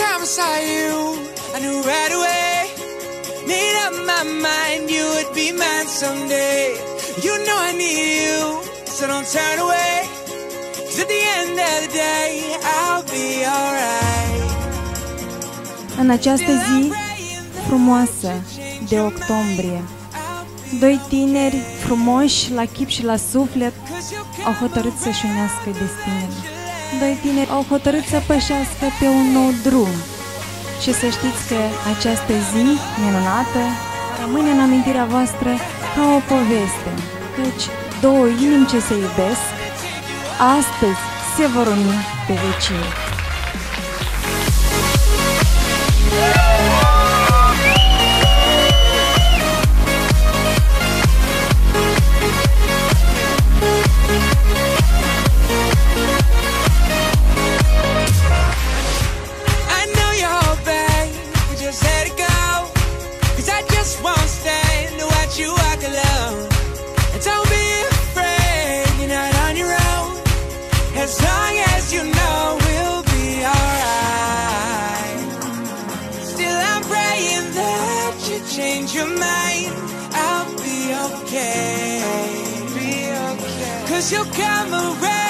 I saw you, I knew right away. Made up my mind you would be mine someday. You know I need you, so don't turn away. Cause at the end of the day, I'll be alright. În această zi frumoasă de octombrie, doi tineri frumoși la chip și la suflet au hotărât să-și unească destinele. Doi tineri au hotărât să pășească pe un nou drum. Și să știți că această zi minunată rămâne în amintirea voastră ca o poveste, căci două inimi ce se iubesc, astăzi se vor uni pe vecie. Your mind. I'll be okay. Be okay. Cause you'll come around.